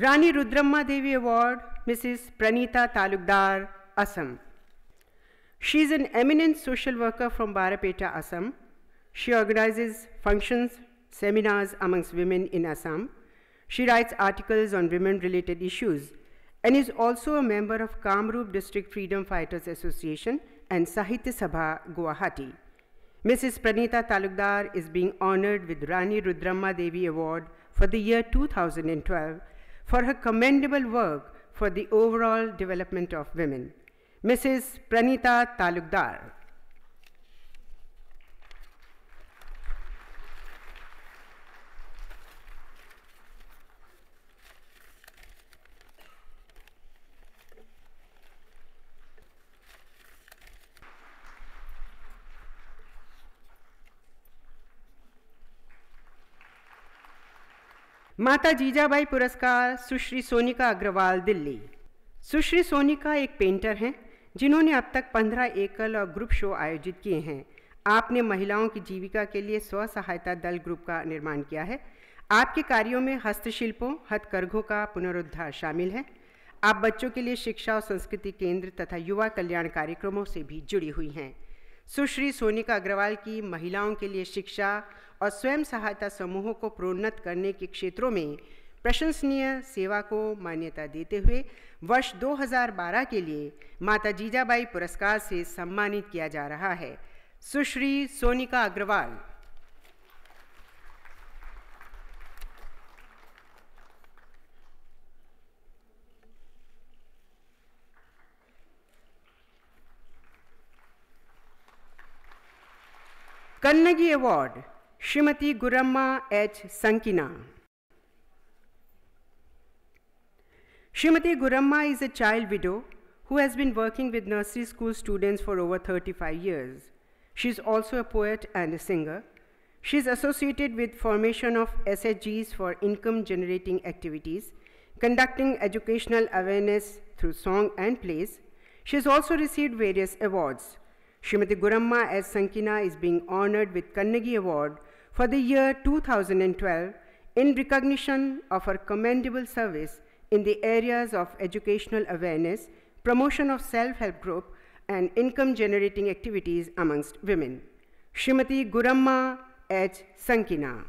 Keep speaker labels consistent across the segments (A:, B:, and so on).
A: Rani Rudramma Devi Award, Mrs. Pranita Talukdar, Assam. She is an eminent social worker from Barpeta, Assam. She organizes functions, seminars amongst women in Assam. She writes articles on women related issues and is also a member of Kamrup District Freedom Fighters Association and Sahitya Sabha, Guwahati. Mrs. Pranita Talukdar is being honored with Rani Rudramma Devi Award for the year 2012 for her commendable work for the overall development of women. Mrs. Pranita Talukdar. माता जीजाबाई पुरस्कार सुश्री सोनिका अग्रवाल, दिल्ली। सुश्री सोनिका एक painter हैं, जिन्होंने अब तक 15 एकल और group show आयोजित किए हैं। आपने महिलाओं की जीविका के लिए स्व सहायता दल ग्रुप का निर्माण किया है। आपके कार्यों में हस्तशिल्पों, हथकरघों का पुनरुद्धार शामिल है। आप बच्चों के लिए शिक्षा और संस्कृति केंद्र तथा युवा कल्याण कार्यक्रमों से भी जुड़ी हुई हैं। सुश्री सोनिका अग्रवाल की महिलाओं के लिए शिक्षा और स्वयं सहायता समूहों को प्रोन्नत करने के क्षेत्रों में प्रशंसनीय सेवा को मान्यता देते हुए वर्ष 2012 के लिए माता जीजाबाई पुरस्कार से सम्मानित किया जा रहा है। सुश्री Sonika Agarwal Kannagi Award, Shrimati Guramma H. Sankina. Shrimati Guramma is a child widow who has been working with nursery school students for over 35 years. She is also a poet and a singer. She is associated with formation of SHGs for income generating activities, conducting educational awareness through song and plays. She has also received various awards. Srimati Guramma as Sankina is being honored with Kannagi Award for the year 2012 in recognition of her commendable service in the areas of educational awareness, promotion of self-help group, and income generating activities amongst women. Srimati Guramma H. Sankina.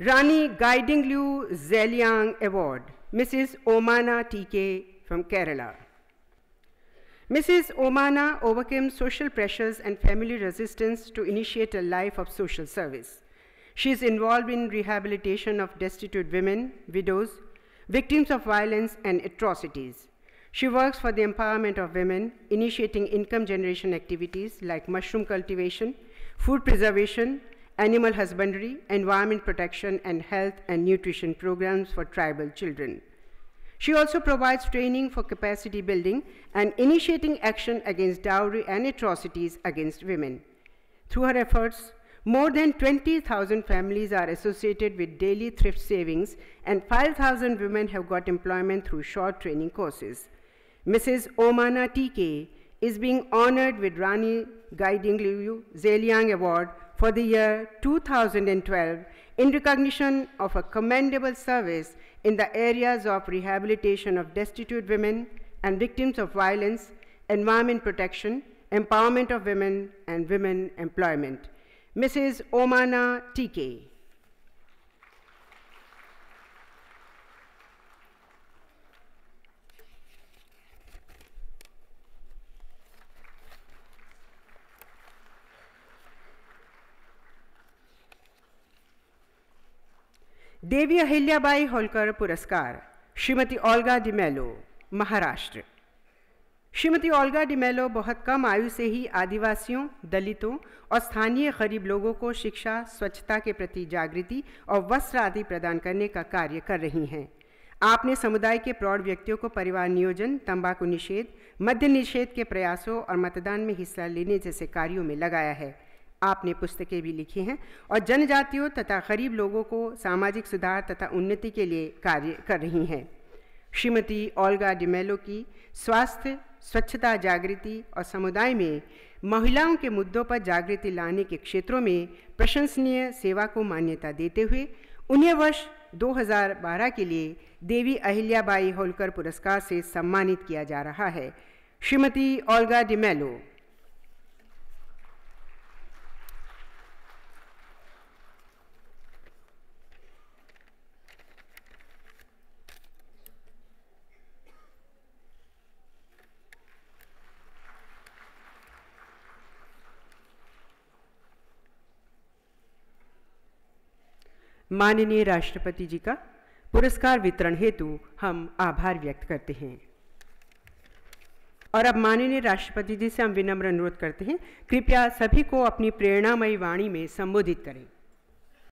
A: Rani Gaidinliu Zeliang Award, Mrs. Omana TK from Kerala. Mrs. Omana overcame social pressures and family resistance to initiate a life of social service. She is involved in rehabilitation of destitute women, widows, victims of violence and atrocities. She works for the empowerment of women, initiating income generation activities like mushroom cultivation, food preservation, animal husbandry, environment protection, and health and nutrition programs for tribal children. She also provides training for capacity building and initiating action against dowry and atrocities against women. Through her efforts, more than 20,000 families are associated with daily thrift savings, and 5,000 women have got employment through short training courses. Mrs. Omana TK is being honored with Rani Gaidinliu Zeliang Award for the year 2012 in recognition of a commendable service in the areas of rehabilitation of destitute women and victims of violence, environment protection, empowerment of women, and women employment. Mrs. Omana TK. Devi Ahilyabai Holkar पुरस्कार, Shrimati Olga D'Mello, Maharashtra. Shrimati Olga D'Mello बहुत कम आयु से ही आदिवासियों, दलितों और स्थानीय गरीब लोगों को शिक्षा, स्वच्छता के प्रति जागृति और वस्त्र आदि प्रदान करने का कार्य कर रही हैं। आपने समुदाय के प्रौढ़ व्यक्तियों को परिवार नियोजन, तंबाकू निषेध, मद्य निषेध के प्रयासों और मतदान में हिस्सा लेने जैसे कार्यों में लगाया है। आपने पुस्तकें भी लिखी हैं। और जनजातियों तथा गरीब लोगों को सामाजिक सुधार तथा उन्नति के लिए कार्य कर रही हैं। श्रीमती ओल्गा डिमेलो की स्वास्थ्य, स्वच्छता, जागृति और समुदाय में महिलाओं के मुद्दों पर जागृति लाने के क्षेत्रों में प्रशंसनीय सेवा को मान्यता देते हुए उन्हें वर्ष 2012 के लिए देवी अहिल्याबाई होलकर पुरस्कार से सम्मानित किया जा रहा है। श्रीमती ओल्गा डिमेलो माननीय राष्ट्रपति जी का पुरस्कार वितरण हेतु हम आभार व्यक्त करते हैं। और अब माननीय राष्ट्रपति जी से हम विनम्र अनुरोध करते हैं, कृपया सभी को अपनी प्रेरणामयी वाणी में संबोधित करें।